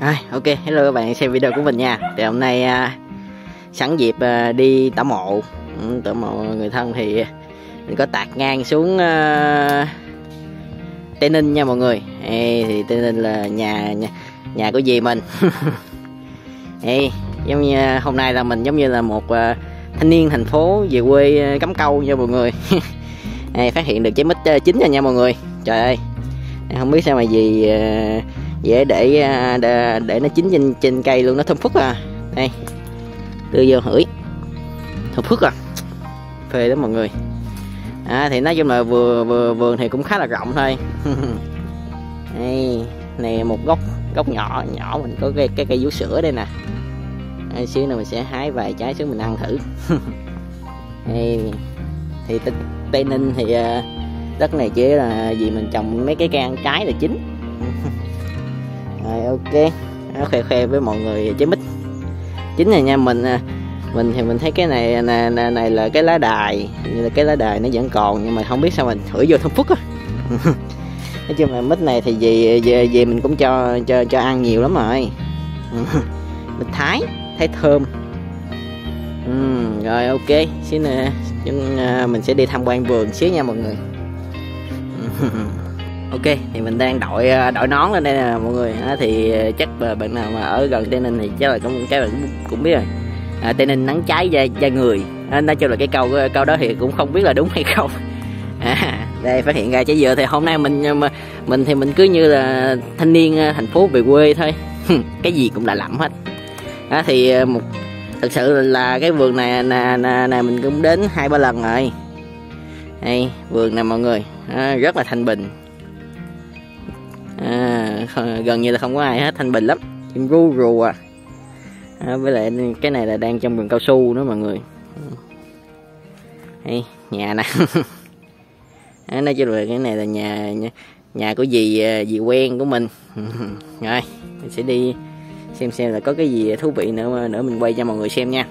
Rồi, ok, hello các bạn xem video của mình nha. Thì hôm nay à, sẵn dịp à, đi tảo mộ. Ừ, Tảo mộ người thân thì mình có tạt ngang xuống à, Tây Ninh nha mọi người. Ê, Thì Tây Ninh là nhà nhà, nhà của dì mình. Ê, giống như hôm nay là mình giống như là một à, thanh niên thành phố về quê à, cắm câu nha mọi người. Ê, Phát hiện được trái mít à, chín rồi nha mọi người. Trời ơi không biết sao mà gì à, dễ để, à, để để nó chín trên trên cây luôn nó thơm phức à. Đây đưa vô hửi. Thơm phức à. Phê đó mọi người. À, thì nói chung là vừa vừa vườn thì cũng khá là rộng thôi. Đây này một gốc gốc nhỏ nhỏ mình có cái cái cây vú sữa đây nè. Đây, xíu nữa mình sẽ hái vài trái xuống mình ăn thử. Đây thì tây ninh thì à, đất này chỉ là vì mình trồng mấy cái cây ăn trái là chính rồi ok. Nó khoe khoe với mọi người trái mít. Chính này nha mình à, mình thì mình thấy cái này này, này, này là cái lá đài. Như là cái lá đài nó vẫn còn nhưng mà không biết sao mình thử vô thơm phức á. Nói chung là mít này thì về về, về mình cũng cho cho cho ăn nhiều lắm rồi. Mít thái thái thơm. Ừ, rồi ok. Xíu nè, chúng mình sẽ đi tham quan vườn xíu nha mọi người. ok thì mình đang đội ờ, đội nón lên đây nè mọi người. À, thì ờ, chắc là bạn nào mà ở gần tây ninh thì chắc là cũng cái bạn cũng, biết rồi. À, tây ninh nắng cháy da, da người. À, nói chung là cái câu ờ, câu đó thì cũng không biết là đúng hay không. À, đây phát hiện ra trái dừa thì hôm nay mình mình thì mình cứ như là thanh niên thành phố về quê thôi. Cái gì cũng là lắm hết. À, thì một thật sự là cái vườn này nè nè, nè mình cũng đến hai ba lần rồi. Đây vườn này mọi người. À, rất là thanh bình à, gần như là không có ai hết thanh bình lắm. Chim ru rù à. à với lại cái này là đang trong vườn cao su nữa mọi người. Đây nhà nè. À, nói chung là cái này là nhà nhà, của dì à, dì quen của mình. Rồi mình sẽ đi xem xem là có cái gì thú vị nữa nữa mình quay cho mọi người xem nha.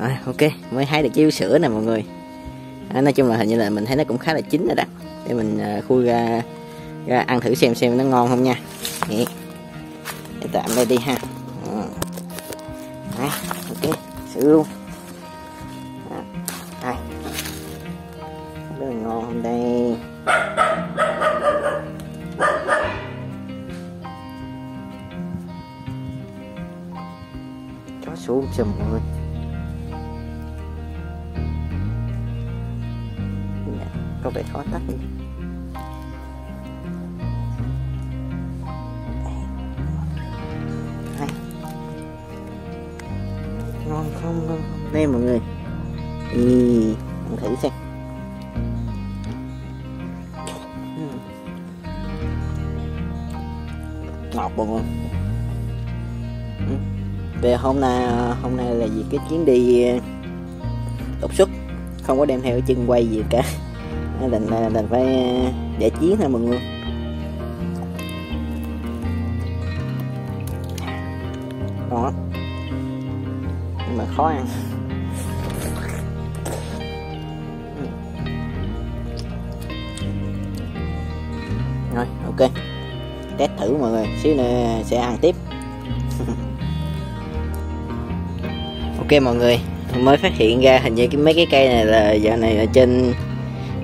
Rồi ok mới hái được chiếu sữa nè mọi người. À, nói chung là hình như là mình thấy nó cũng khá là chín rồi đó. Để mình à, khui ra ra ăn thử xem xem nó ngon không nha. Vậy. để tạm đây đi ha. Ừ. Đấy, ok xử luôn. Đây. Rất ngon hôm đây chó xuống cho mọi người. Dạ, có vẻ khó tắt. đi hôm nay hôm nay là vì cái chuyến đi ờ, đột xuất. Không có đem theo chân quay gì cả. Đành đành phải ờ, giải chiến thôi mọi người. Ngon lắm nhưng mà khó ăn. Rồi, ok. Test thử mọi người. Xíu nữa sẽ ăn tiếp. Ok mọi người mới phát hiện ra hình như cái mấy cái cây này là giờ này là trên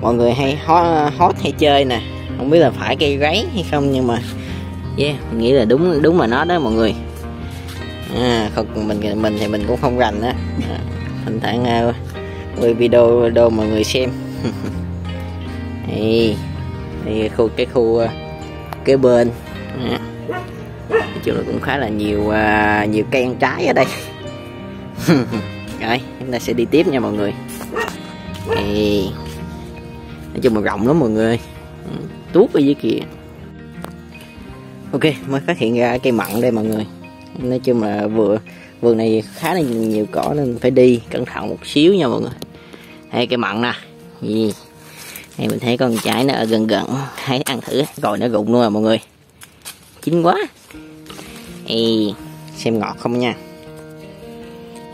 mọi người hay hot, hot hay chơi nè. Không biết là phải cây ráy hay không nhưng mà yeah mình nghĩ là đúng đúng mà nó đó mọi người. À, không mình mình thì mình cũng không rành á. À, thành thản à, uh, video đâu mọi người xem. Đây, đây khu cái khu uh, kế bên. À. nói chung là cũng khá là nhiều uh, nhiều cây ăn trái ở đây. rồi chúng ta sẽ đi tiếp nha mọi người. Ê. nói chung là rộng lắm mọi người. Ừ, tuốt ở dưới kia ok mới phát hiện ra cây mận đây mọi người. Nói chung là vừa vườn này khá là nhiều cỏ nên phải đi cẩn thận một xíu nha mọi người. Đây cây mận nè. Gì? Đây mình thấy con trái nó ở gần gần hãy ăn thử rồi nó rụng luôn rồi mọi người. Chín quá. Ê, xem ngọt không nha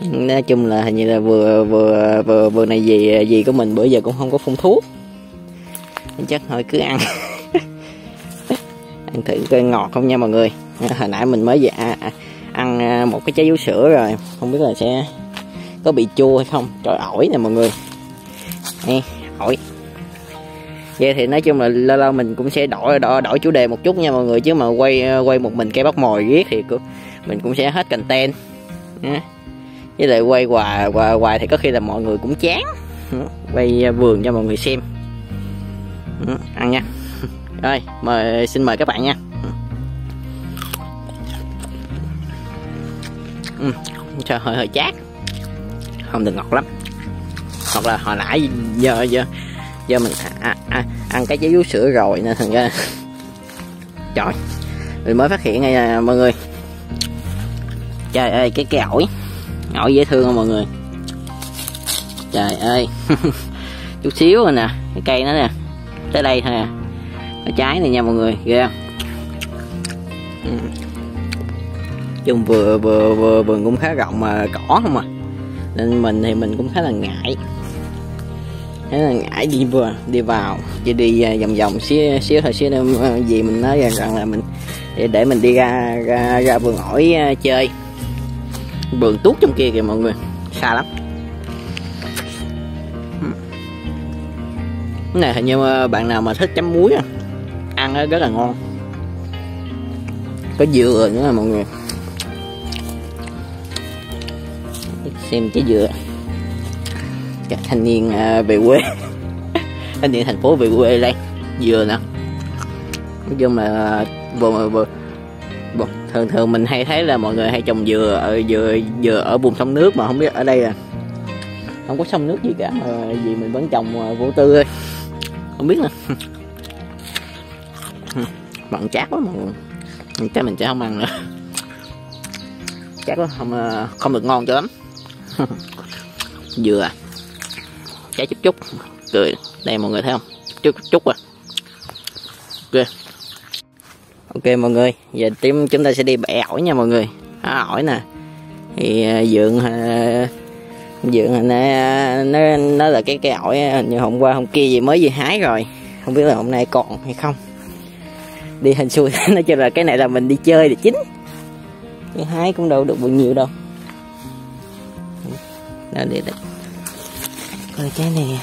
nói chung là hình như là vừa vừa vừa vừa này gì gì của mình bữa giờ cũng không có phun thuốc. Chắc thôi cứ ăn. Ăn thử coi ngọt không nha mọi người. Hồi nãy mình mới về à, à, ăn à, một cái trái vú sữa rồi. Không biết là sẽ có bị chua hay không. Trời ổi nè mọi người. Ê, ổi. Vậy thì nói chung là lâu lâu mình cũng sẽ đổi đổi, đổi chủ đề một chút nha mọi người. Chứ mà quay à, quay một mình cây bắp mồi riết thì mình cũng sẽ hết content. Nha với lại quay hoài hoài hoài thì có khi là mọi người cũng chán. Ừ, quay vườn cho mọi người xem. Ừ, ăn nha. Rồi mời xin mời các bạn nha. Ừ. ừ, trời hơi hơi chát. Không được ngọt lắm. Hoặc là hồi nãy giờ giờ giờ mình à, à, ăn cái trái vú sữa rồi nên thành ra. Trời mình mới phát hiện ngay mọi người. Trời ơi cái cái ổi ổi dễ thương không mọi người? Trời ơi. Chút xíu rồi nè cái cây nó nè tới đây thôi à. Cái trái này nha mọi người ghê không? Chung vừa vừa vừa vườn cũng khá rộng mà cỏ không à. Nên mình thì mình cũng khá là ngại. Thế là ngại đi vừa đi vào. Chỉ đi à, vòng vòng xíu xíu thôi xíu nữa à, gì mình nói rằng, rằng là mình để, để mình đi ra ra, ra vườn ổi à, chơi vườn tuốt trong kia kìa mọi người. Xa lắm. Cái này, hình như ờ, bạn nào mà thích chấm muối à? ăn rất là ngon. Có dừa nữa mọi người. Xem trái dừa. Các thanh niên ờ, về quê. Thanh niên thành phố về quê đây. Dừa nè. Nói chung là ờ, vừa vừa thường thường mình hay thấy là mọi người hay trồng dừa ở dừa dừa ở vùng sông nước mà không biết ở đây là không có sông nước gì cả mà vì mình vẫn trồng à, vô tư thôi. Không biết là mặn chát quá mà cái mình sẽ không ăn nữa. Chắc không à, không được ngon cho lắm. Dừa. Trái chút chút. Cười. Đây mọi người thấy không? Chút chút à. Ok ok mọi người. Giờ tím chúng ta sẽ đi bẻ ổi nha mọi người. À, ổi nè. Thì à, dượng à, dượng nó, à, nó nó là cái cái ổi như hôm qua hôm kia gì mới vừa hái rồi. Không biết là hôm nay còn hay không. Đi hình xui nói chung là cái này là mình đi chơi là chính. Cái hái cũng đâu được bao nhiêu đâu. Đó để đây. Coi cái này.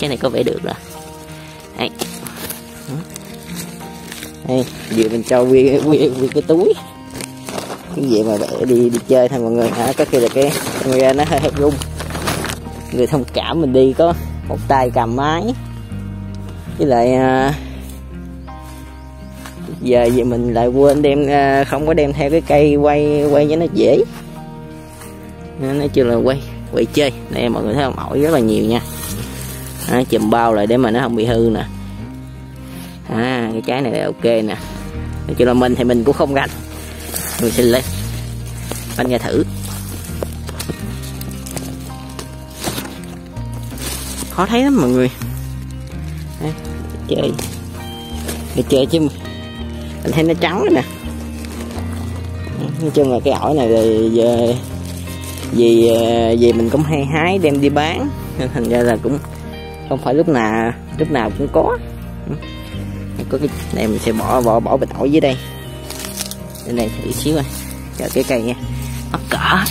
Cái này có vẻ được rồi. Đây vừa mình cho quy quy quy cái túi. Cái gì mà để đi đi chơi thôi mọi người hả? Có khi là cái camera nó hơi rung. Người thông cảm mình đi có một tay cầm máy. Với lại à, giờ vậy mình lại quên đem à, không có đem theo cái cây quay quay cho nó dễ. Nói chưa là quay quay chơi. Đây mọi người thấy không? Ổi rất là nhiều nha. À, chùm bao lại để mà nó không bị hư nè à cái trái này là ok nè. Nói chung là mình thì mình cũng không gạch mình xin lên anh nghe thử. Khó thấy lắm mọi người. À, chơi. Để chơi chứ mình thấy nó trắng nè. Nói chung là cái ổi này thì về vì ờ, vì mình cũng hay hái đem đi bán nên thành ra là cũng không phải lúc nào lúc nào cũng có có cái này mình sẽ bỏ bỏ bỏ bịch ổi dưới đây. Đây này thử xíu rồi chờ cái cây nha. Mắc cỡ.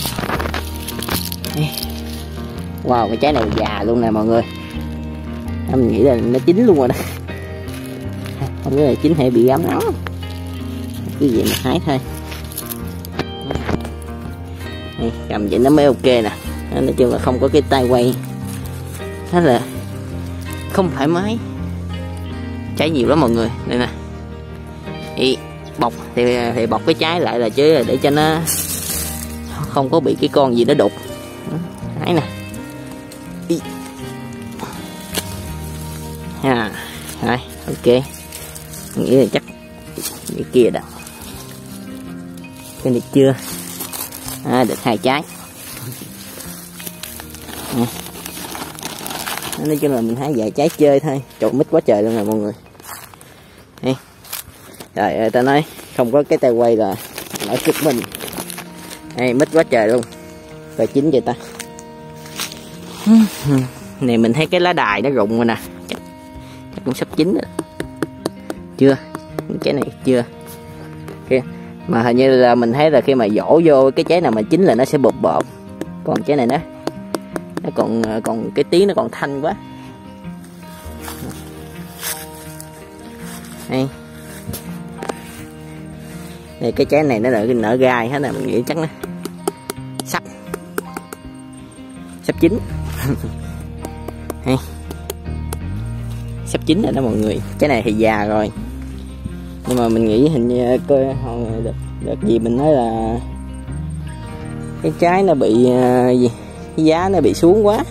Wow cái trái này già luôn nè mọi người. Mình nghĩ là nó chín luôn rồi đó. Không biết là chín hay bị ấm nắng cái gì mà hái thôi. Đây, cầm vậy nó mới ok nè. Nói chung là không có cái tay quay. Thế là không thoải mái trái nhiều lắm mọi người. Đây nè. Thì bọc thì, thì bọc cái trái lại là chứ để cho nó không có bị cái con gì nó đục. Ừ, thấy nè. Ý. à rồi ok. Nghĩ là chắc cái kia đó. Cái này chưa? À, được hai trái. À. nói chung là mình hái vài trái chơi thôi. Trộn mít quá trời luôn rồi mọi người rồi ta nói không có cái tay quay là lỗi cực mình. Hay mít quá trời luôn. Rồi chín vậy ta? Này mình thấy cái lá đài nó rụng rồi nè. Chắc, chắc cũng sắp chín rồi. Chưa? Cái này chưa? Kia, mà hình như là mình thấy là khi mà dỗ vô cái trái nào mà chín là nó sẽ bột bột còn trái này nó nó còn ờ, còn cái tiếng nó còn thanh quá. Đây thì cái trái này nó là nở gai hết nè mình nghĩ chắc nó sắp. Sắp chín. Sắp chín rồi đó mọi người. Cái này thì già rồi. Nhưng mà mình nghĩ hình như coi hồi đợt, đợt gì mình nói là cái trái nó bị uh, gì? Giá nó bị xuống quá.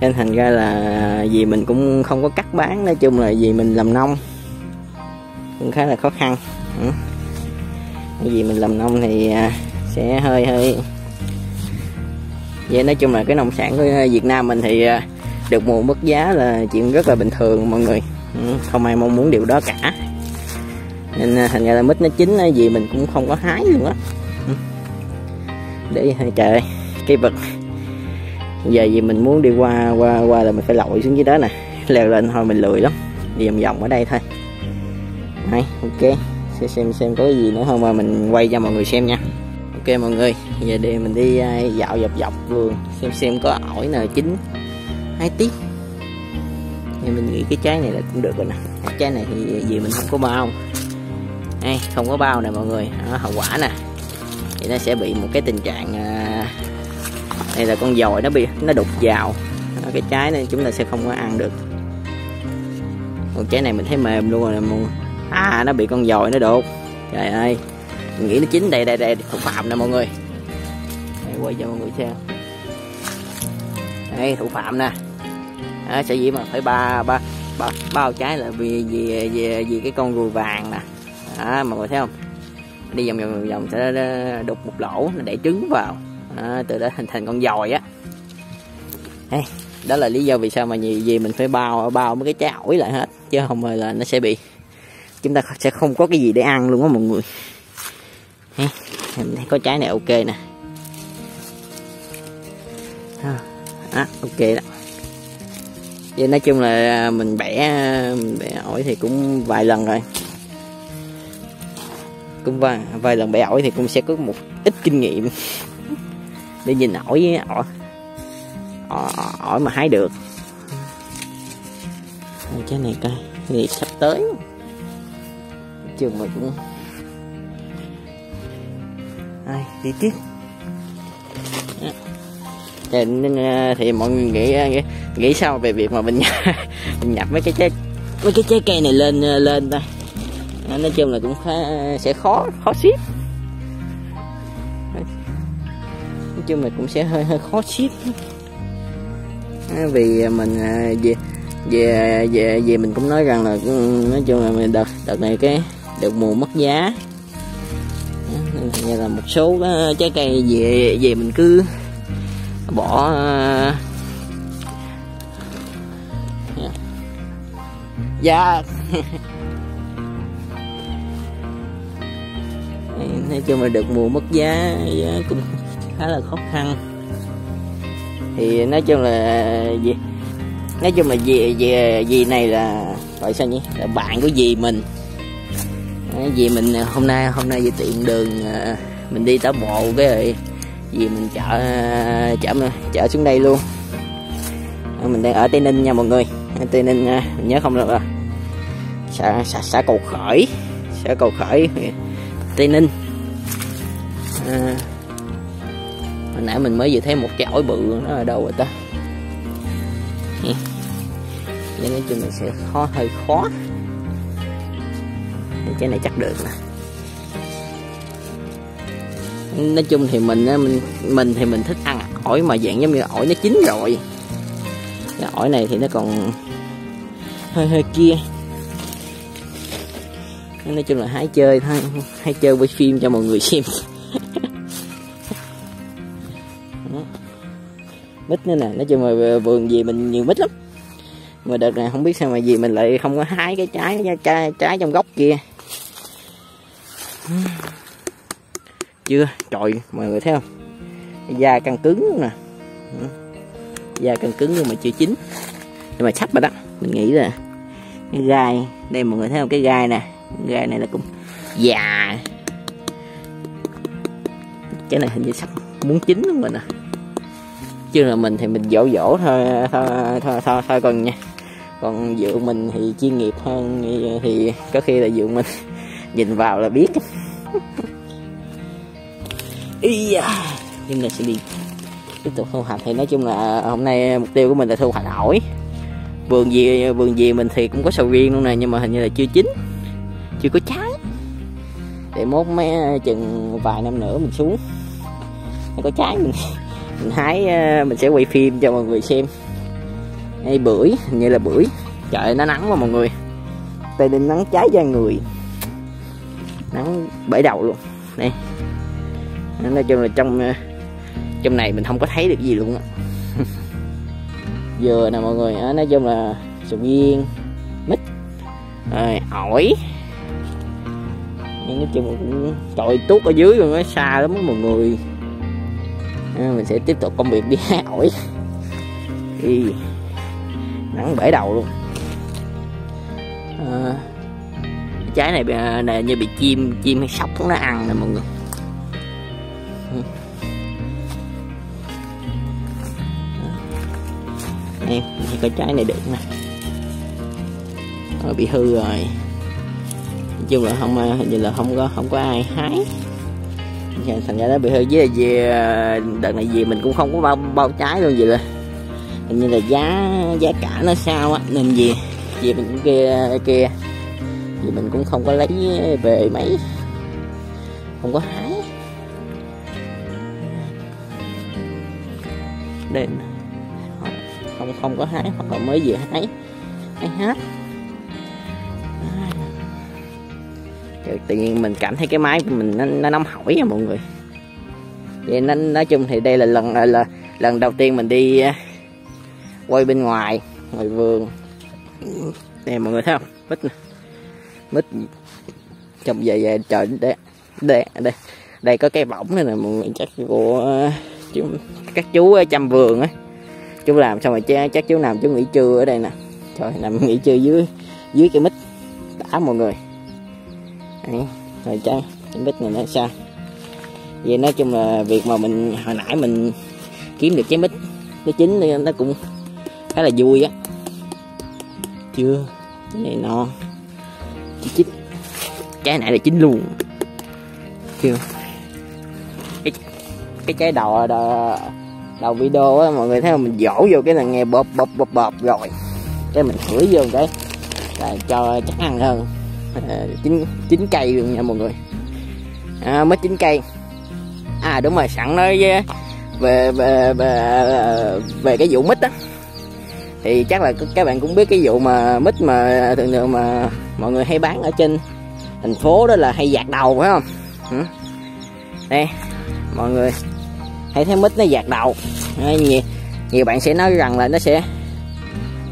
Nên thành ra là vì mình cũng không có cắt bán nói chung là vì mình làm nông. Cũng khá là khó khăn. Ừ bởi vì mình làm nông thì à, sẽ hơi hơi. Vậy nói chung là cái nông sản của à, Việt Nam mình thì à, được mùa mất giá là chuyện rất là bình thường mọi người. Ừ, không ai mong muốn điều đó cả. Nên thành ra là mít nó chín gì mình cũng không có hái luôn á. Ừ. Để trời cây vật. Giờ gì mình muốn đi qua qua qua là mình phải lội xuống dưới đó nè. Leo lên thôi mình lười lắm. Đi vòng vòng ở đây thôi. Đấy, ok sẽ xem xem có gì nữa không mà mình quay cho mọi người xem nha. Ok mọi người giờ đi mình đi à, dạo dọc dọc vườn xem xem có ổi nào chín hai tí thì mình nghĩ cái trái này là cũng được rồi nè. Cái trái này thì vì mình không có bao. Đây, không có bao nè mọi người. Đó, hậu quả nè. Thì nó sẽ bị một cái tình trạng à, đây là con dòi nó bị nó đục vào. Đó, cái trái này chúng ta sẽ không có ăn được. Còn trái này mình thấy mềm luôn rồi nè mọi à nó bị con dòi nó đột trời ơi. Mình nghĩ nó chín đây đây đây. Thủ phạm nè mọi người. Đây, quay cho mọi người xem. Đây thủ phạm nè. À, sẽ gì mà phải ba ba ba bao trái là vì vì vì, vì cái con ruồi vàng nè. À, mọi người thấy không? Đi vòng vòng vòng sẽ đục một lỗ để trứng vào. À, từ đó hình thành con dòi á. Đây, đó là lý do vì sao mà gì gì mình phải bao bao mấy cái trái ổi lại hết chứ không là nó sẽ bị chúng ta sẽ không có cái gì để ăn luôn á mọi người. Thấy có trái này ok nè. À, ok đó. Vậy nói chung là à, mình bẻ à, mình bẻ ổi thì cũng vài lần rồi. Cũng vài, vài lần bẻ ổi thì cũng sẽ có một ít kinh nghiệm để nhìn ổi với ổi ổi, ổi mà hái được. Cái này coi thì sắp tới trường mà cũng ai đi tiếp. Dạ. Dạ, thì, à, thì mọi người nghĩ, à, nghĩ nghĩ sao về việc mà mình, mình nhập mấy cái trái mấy cái trái cây này lên à, lên ta? Nói chung là cũng khá, sẽ khó khó ship. Nói chung là cũng sẽ hơi hơi khó ship. Vì mình về về về về mình cũng nói rằng là ừ, nói chung là mình đợt đợt này cái đợt mùa mất giá. Nên là một số ờ, trái cây về về mình cứ bỏ ờ, dạ. Nói chung là được mùa mất giá, giá cũng khá là khó khăn. Thì nói chung là gì nói chung là gì gì gì này là gọi sao nhỉ? Là bạn của dì mình. Ờ, vì mình ờ, hôm nay hôm nay về tiện đường ờ, mình đi tả bộ cái rồi vì mình chở chở chở xuống đây luôn. Mình đang ở tây ninh nha mọi người. Tây ninh mình nhớ không được rồi xã, xã, xã cầu khởi xã cầu khởi tây ninh. À, hồi nãy mình mới vừa thấy một cái ổi bự nó ở đâu rồi ta? Nên nói chung là sẽ khó hơi khó cái này chắc được nè nói chung thì mình mình mình thì mình thích ăn ổi mà dạng giống như ổi nó chín rồi. Cái ổi này thì nó còn hơi hơi kia. Nói chung là hái chơi thôi, hái chơi với phim cho mọi người xem. Mít nữa nè, nói chung là vườn gì mình nhiều mít lắm. Mà đợt này không biết sao mà gì mình lại không có hái cái trái trái trái trong gốc kia chưa? Trời mọi người thấy không? Da căng cứng nè. Da căng cứng nhưng mà chưa chín. Nhưng mà sắp rồi đó mình nghĩ là cái gai đây mọi người thấy không? Cái gai nè. Gai này là cũng già. Cái này hình như sắp muốn chín luôn mình nè. chứ là mình thì mình dỗ dỗ thôi thôi thôi thôi, thôi còn nha. Còn dựa mình thì chuyên nghiệp hơn thì, thì có khi là dựa mình nhìn vào là biết. Nhưng mà sẽ đi. Tiếp tục thu hoạch thì nói chung là hôm nay mục tiêu của mình là thu hoạch ổi. Vườn gì vườn gì mình thì cũng có sầu riêng luôn nè, nhưng mà hình như là chưa chín. Chưa có trái để mốt mấy ờ, chừng vài năm nữa mình xuống. Nó có trái mình. Mình hái ờ, mình sẽ quay phim cho mọi người xem. Hay bưởi như là bưởi. Trời nó nắng mà mọi người. Tây ninh nắng cháy da người bể đầu luôn. Đây nói chung là trong ờ, trong này mình không có thấy được gì luôn á. Dừa nè mọi người ờ, nói chung là sầu riêng mít rồi ổi. Nhưng nói chung cũng trời tuốt ở dưới rồi nó xa lắm mọi người. À, mình sẽ tiếp tục công việc đi hái ổi. Thì nắng bể đầu luôn. À, trái này à, này như bị chim chim hay sóc nó ăn nè mọi người. Em thì cái trái này được nè. Nó bị hư rồi. Nói chung là không à, hình như là không có không có ai hái. Dạ, thành ra nó bị hư. Với là về à, đợt này về mình cũng không có bao bao trái luôn vậy là. Hình như là giá giá cả nó sao á, nên gì về mình cũng kia kia thì mình cũng không có lấy về mấy. Không có hái. Đền. Không không có hái hoặc là mới vừa hái. Hái hết. Tự nhiên mình cảm thấy cái máy của mình nó, nó nóng hổi nha mọi người. Vậy nên nói chung thì đây là lần à, là lần đầu tiên mình đi à, quay bên ngoài ngoài vườn. Nè mọi người thấy không? Bích nè mít trồng dài dài trời đây đây đây đây có cây bỏng này nè mọi người chắc của ờ, chú, các chú ờ, chăm vườn á. Chú làm xong rồi chắc, chắc chú làm chú nghỉ trưa ở đây nè. Trời nằm nghỉ trưa dưới dưới cái mít đã mọi người. Đấy, rồi trái cái mít này nó sao? Vậy nói chung là việc mà mình hồi nãy mình kiếm được trái mít nó chín nó cũng khá là vui á. Chưa? Cái này non chín. Trái này là chín luôn. Chưa cái cái trái đầu đầu, đầu video á mọi người thấy không? Mình dỗ vô cái là nghe bộp bộp bộp bộp rồi. Cái mình hửi vô cái là cho chắc ăn hơn. Chín chín cây luôn nha mọi người. À, mới chín cây. À đúng rồi sẵn nói với về về về về cái vụ mít á. Thì chắc là các bạn cũng biết cái vụ mà mít mà thường thường mà mọi người hay bán ở trên thành phố đó là hay dạt đầu phải không? Ừ. đây mọi người hay thấy mít nó dạt đầu. Nhiều, nhiều bạn sẽ nói rằng là nó sẽ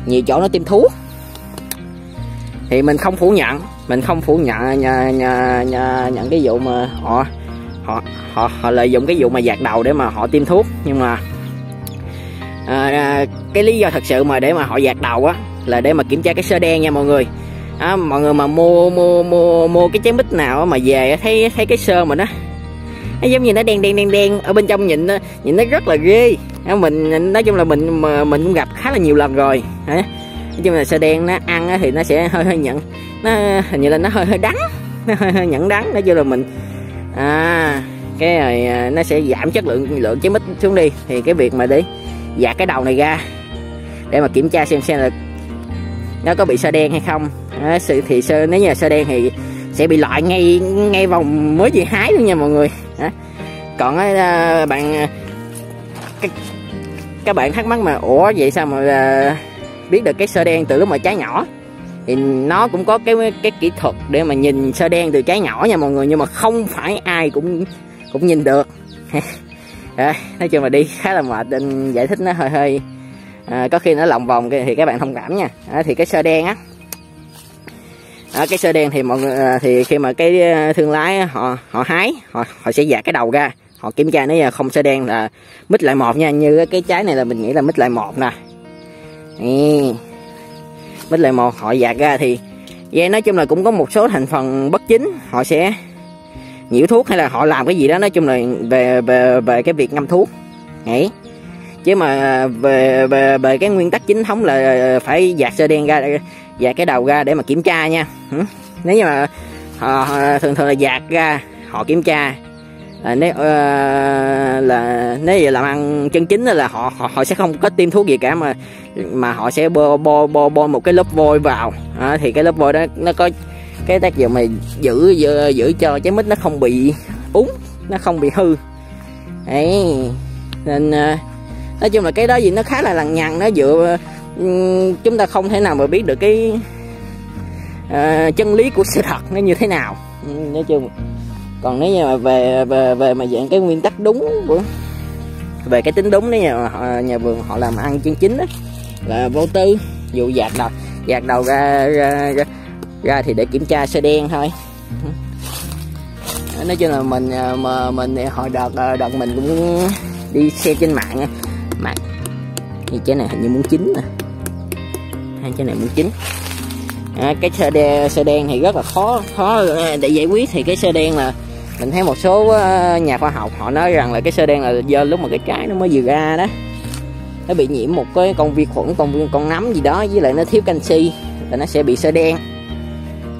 nhiều chỗ nó tiêm thuốc thì mình không phủ nhận mình không phủ nhận nhà, nhà, nhà, nhận cái vụ mà họ họ họ họ lợi dụng cái vụ mà dạt đầu để mà họ tiêm thuốc. Nhưng mà à, à, cái lý do thật sự mà để mà họ dạt đầu á là để mà kiểm tra cái sơ đen nha mọi người à, mọi người mà mua mua mua mua cái trái mít nào mà về thấy thấy cái sơ mà nó nó giống như nó đen đen đen đen ở bên trong nhìn nó nhìn nó rất là ghê. Mình nói chung là mình mà mình cũng gặp khá là nhiều lần rồi. Nói chung là sơ đen nó ăn thì nó sẽ hơi hơi nhận nó hình như là nó hơi hơi đắng nó hơi hơi nhẫn đắng nói chung là mình à cái rồi à, nó sẽ giảm chất lượng lượng trái mít xuống đi. Thì cái việc mà để dạt cái đầu này ra để mà kiểm tra xem xem là nó có bị sơ đen hay không? Sự thì sơ nếu như là sơ đen thì sẽ bị loại ngay ngay vòng mới vừa hái luôn nha mọi người. Còn ờ, bạn ờ, các, các bạn thắc mắc mà ủa vậy sao mà ờ, biết được cái sơ đen từ lúc mà trái nhỏ? Thì nó cũng có cái cái kỹ thuật để mà nhìn sơ đen từ trái nhỏ nha mọi người nhưng mà không phải ai cũng cũng nhìn được. À, nói chung là đi khá là mệt nên giải thích nó hơi hơi à, có khi nó lòng vòng thì các bạn thông cảm nha. À, thì cái sơ đen á. À, cái sơ đen thì mọi người à, thì khi mà cái à, thương lái họ họ hái họ họ sẽ dạt cái đầu ra. Họ kiểm tra nếu không sơ đen là mít lại một nha. Như cái trái này là mình nghĩ là mít lại một nè. Mít lại một họ dạt ra thì vậy nói chung là cũng có một số thành phần bất chính. Họ sẽ nhiễu thuốc hay là họ làm cái gì đó nói chung là về về về cái việc ngâm thuốc. Nghĩ chứ mà về về về cái nguyên tắc chính thống là phải dạt sơ đen ra dạt cái đầu ra để mà kiểm tra nha. Nếu như mà họ, thường thường là dạt ra họ kiểm tra. À, nếu uh, là nếu vậy làm ăn chân chính là họ, họ họ sẽ không có tiêm thuốc gì cả mà mà họ sẽ bo bo bo, bo một cái lớp vôi vào. À, thì cái lớp vôi đó nó có cái tác dụng mà giữ giữ, giữ cho trái mít nó không bị úng nó không bị hư. Ấy nên uh, nói chung là cái đó gì nó khá là lằng nhằng nó dựa ừ, chúng ta không thể nào mà biết được cái uh, chân lý của sự thật nó như thế nào. Ừ, nói chung còn nếu như mà về về về mà dạng cái nguyên tắc đúng của về cái tính đúng đấy nhà họ, nhà vườn họ làm ăn chân chính đó là vô tư dù dạt đầu dạt đầu ra ra, ra ra thì để kiểm tra xe đen thôi. Nói chung là mình ờ, mà mình hồi đợt ờ, đợt mình cũng đi xe trên mạng như trái này hình như muốn chín nè hai trái này muốn chín. À, cái xe đen xe đen thì rất là khó khó à, để giải quyết. Thì cái xe đen là mình thấy một số à, nhà khoa học họ nói rằng là cái sơ đen là do lúc mà cái trái nó mới vừa ra đó nó bị nhiễm một cái con vi khuẩn con con nấm gì đó với lại nó thiếu canxi là nó sẽ bị sơ đen.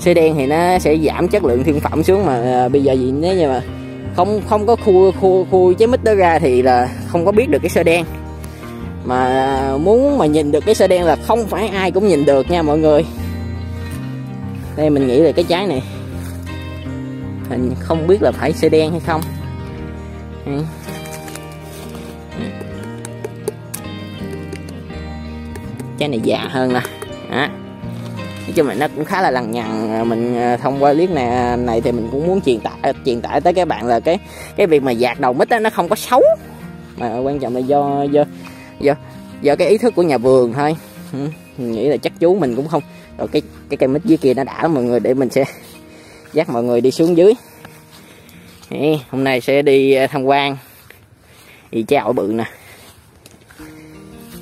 Sơ đen thì nó sẽ giảm chất lượng thương phẩm xuống mà à, bây giờ gì nếu như mà không không có khu khu khu trái mít đó ra thì là không có biết được cái sơ đen mà muốn mà nhìn được cái xe đen là không phải ai cũng nhìn được nha mọi người. Đây mình nghĩ là cái trái này. Hình không biết là phải xe đen hay không. Ừ. Trái này già hơn nè. À. nói chung là nó cũng khá là lằng nhằng. À, mình à, thông qua clip này này thì mình cũng muốn truyền tải à, truyền tải tới các bạn là cái cái việc mà dạt đầu mít đó, nó không có xấu. Mà quan trọng là do do do do cái ý thức của nhà vườn thôi. Ừ, mình nghĩ là chắc chú mình cũng không. Rồi cái cái cây mít dưới kia nó đã mọi người để mình sẽ dắt mọi người đi xuống dưới. Đấy, hôm nay sẽ đi à, tham quan. Thì trái ổi bự nè.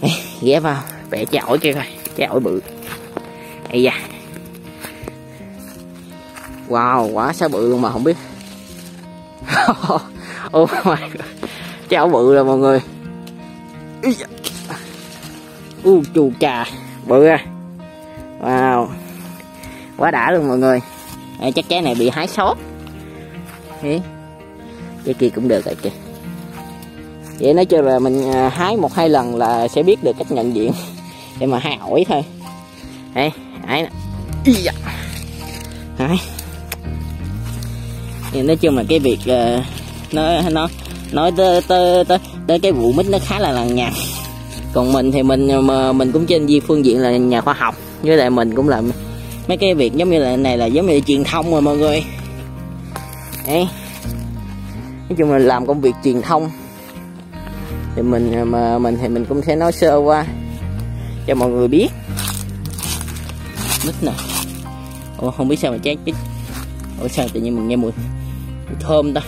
Đấy, ghé vào vẽ trái ổi kia coi trái ổi bự. Ây da. Wow quá sao bự luôn mà không biết. Oh my God. trái ổi bự rồi mọi người u chù trà bự à. Wow. Quá đã luôn mọi người. À, chắc cái này bị hái sót. Đấy. cái kia cũng được rồi kìa. Vậy nói chung là mình à, hái một hai lần là sẽ biết được cách nhận diện để mà hái ổi thôi. Đây hái nè. Hái. Nói chung là cái việc uh, nó nó nói tới tới tới tới cái vụ mít nó khá là lằng nhằng. Còn mình thì mình mà mình cũng trên di phương diện là nhà khoa học. Với lại mình cũng làm mấy cái việc giống như là này là giống như là truyền thông rồi mọi người. Đấy nói chung là làm công việc truyền thông. Thì mình mà mình thì mình cũng sẽ nói sơ qua cho mọi người biết. Mít nè. Ủa, không biết sao mà chết mít Ủa sao tự nhiên mình nghe mùi, mùi thơm ta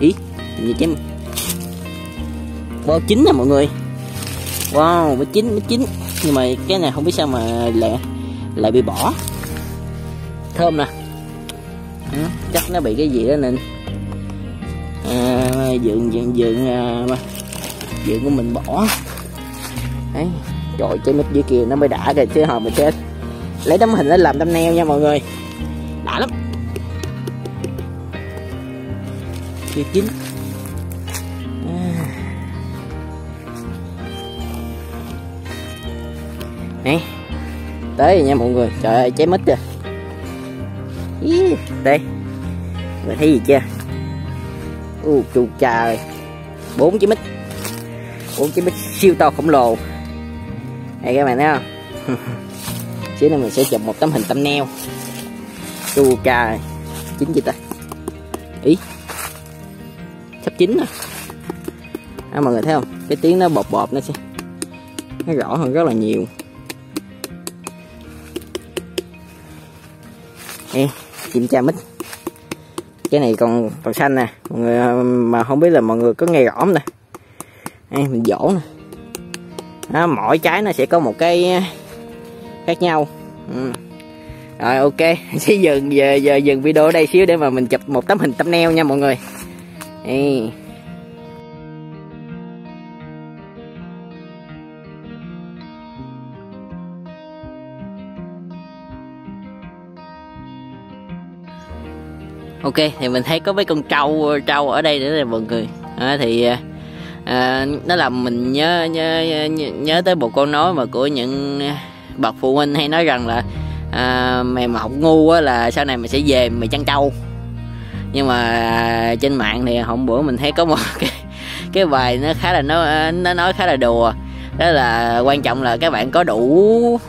ý gì chứ? Bao chín nè mọi người. Wow mới chín mới chín. Nhưng mà cái này không biết sao mà lại lại bị bỏ. Thơm nè. À, chắc nó bị cái gì đó nên. À, dựng dựng, dựng à, của mình bỏ. Đấy trời trái mít dưới kia nó mới đã kìa chứ hồi mình chết. Lấy tấm hình lên làm tấm neo nha mọi người. Chưa chín à. này, tới rồi nha mọi người. Trời ơi, cháy mít kìa. Đây. Người thấy gì chưa? U, chu trời bốn trái mít. Bốn trái mít siêu to khổng lồ. Đây các bạn thấy không? Xíu nữa mình sẽ chụp một tấm hình tấm neo chu trời chín gì ta? Ý sắp chín rồi. À, mọi người thấy không? Cái tiếng nó bọt bọt nó sẽ nó rõ hơn rất là nhiều. Ê, chim cha mít cái này còn còn xanh nè. Mọi người mà không biết là mọi người có nghe rõ không nè Ê, mình dỗ nè. Đó, mỗi trái nó sẽ có một cái ờ, khác nhau. Ừ. rồi ok. Sẽ dừng giờ giờ dừng video ở đây xíu để mà mình chụp một tấm hình tấm neo nha mọi người. Ê. ok thì mình thấy có mấy con trâu trâu ở đây nữa nè mọi người à, thì à, nó làm mình nhớ, nhớ nhớ nhớ tới một câu nói mà của những bậc phụ huynh hay nói rằng là à, mày mà học ngu á là sau này mày sẽ về mày chăn trâu nhưng mà à, trên mạng thì hôm bữa mình thấy có một cái cái bài nó khá là nó à, nó nói khá là đùa. Đó là quan trọng là các bạn có đủ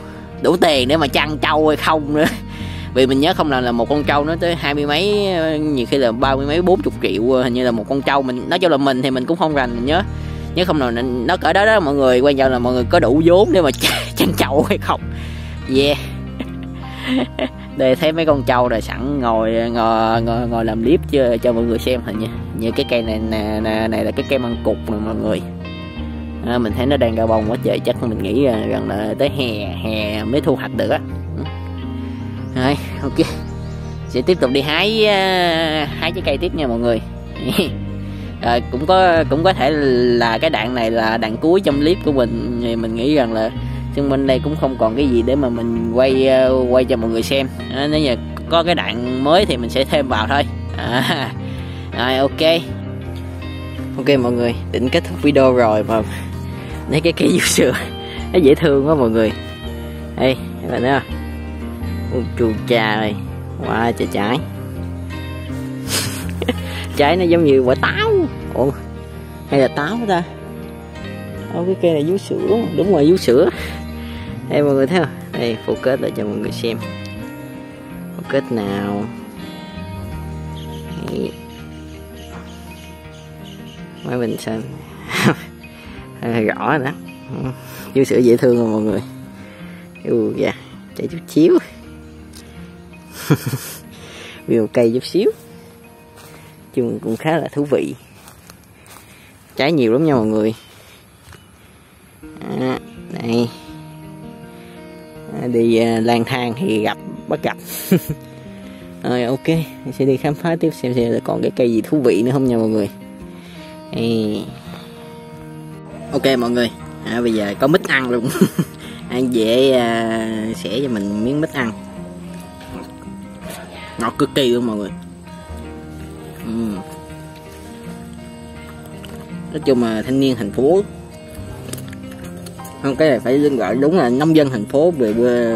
đủ tiền để mà chăn trâu hay không nữa. Vì mình nhớ không là là một con trâu nó tới hai mươi mấy nhiều khi là ba mươi mấy bốn chục triệu hình như là một con trâu mình nói cho là mình thì mình cũng không rành mình nhớ nhớ không nào nó cỡ đó đó mọi người quan trọng là mọi người có đủ vốn để mà chăn trâu hay không. Yeah đây thấy mấy con trâu rồi sẵn ngồi ngồi ngồi, ngồi làm clip cho cho mọi người xem hình như như cái cây này nè này, này là cái cây măng cục nè mọi người. À, mình thấy nó đang ra bông quá trời chắc mình nghĩ rằng là tới hè hè mới thu hoạch được á. Ừ. Rồi ok. Sẽ tiếp tục đi hái à, hái trái cây tiếp nha mọi người. À, cũng có cũng có thể là cái đạn này là đạn cuối trong clip của mình. Thì mình nghĩ rằng là xung quanh đây cũng không còn cái gì để mà mình quay ờ, quay cho mọi người xem. À, nếu như có cái đạn mới thì mình sẽ thêm vào thôi. À, rồi ok. Ok mọi người định kết thúc video rồi mà thấy cái cây vú sữa nó dễ thương quá mọi người. Đây các bạn thấy không? Ôi, chu cha ơi. Wow trời trái. Trái nó giống như quả táo. Ủa hay là táo ta? Ô, cái cây này vú sữa. Đúng rồi vú sữa đây mọi người thấy không? Đây phụ kết lại cho mọi người xem. Phụ kết nào mấy mình xanh rõ nữa vui sữa dễ thương rồi mọi người. U dạ chạy chút xíu. View cây chút xíu. Chung cũng khá là thú vị. Trái nhiều lắm nha mọi người. Đi à, lang thang thì gặp bắt gặp rồi ok mình sẽ đi khám phá tiếp xem xem còn cái cây gì thú vị nữa không nha mọi người. Ê. ok mọi người à, bây giờ có mít ăn luôn. Ăn dễ à, sẽ cho mình miếng mít ăn. Ngọt cực kỳ luôn mọi người. Uhm. nói chung là thanh niên thành phố không cái này phải gọi đúng là nông dân thành phố về quê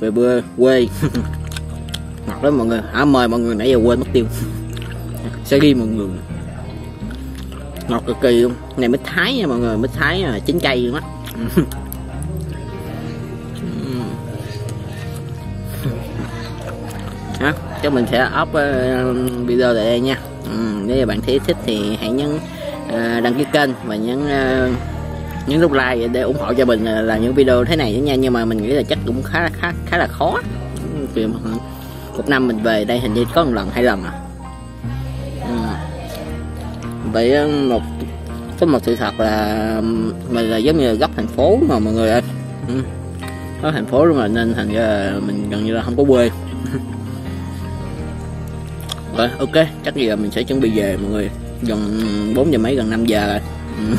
về quê quê. Ngọt lắm mọi người. À, mời mọi người nãy giờ quên mất tiêu. Sẽ ghi mọi người. Ngọt cực kỳ luôn. Này mới thái nha mọi người mới thái là chín cây luôn á. Ha cho mình sẽ up uh, video tại đây nha. Ừ, nếu như bạn thấy thích thì hãy nhấn uh, đăng ký kênh và nhấn uh, nhấn nút like để ủng hộ cho mình làm là những video thế này nha, nhưng mà mình nghĩ là chắc cũng khá khá khá là khó. Vì một năm mình về đây hình như có một lần, hai lần à. Ừ. vậy um, một, có một sự thật là um, mình là giống như là gấp thành phố mà mọi người ơi. Ừ. có thành phố luôn rồi nên thành ra mình gần như là không có quê. Rồi, ok, chắc gì là mình sẽ chuẩn bị về mọi người. Gần 4 giờ mấy, gần 5 giờ rồi.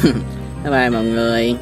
Ừ. bye bye mọi người.